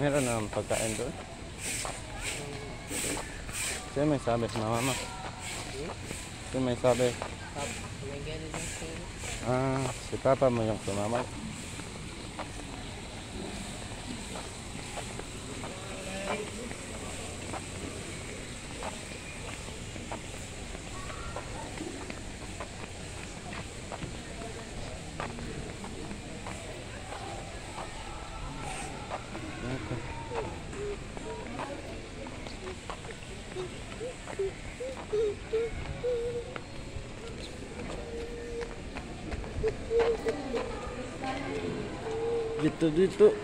Meron na pagkain doon. Siya may sabi sa mama. Siya may sabi. Ah, si papa mo yung sumama. Dito, dito.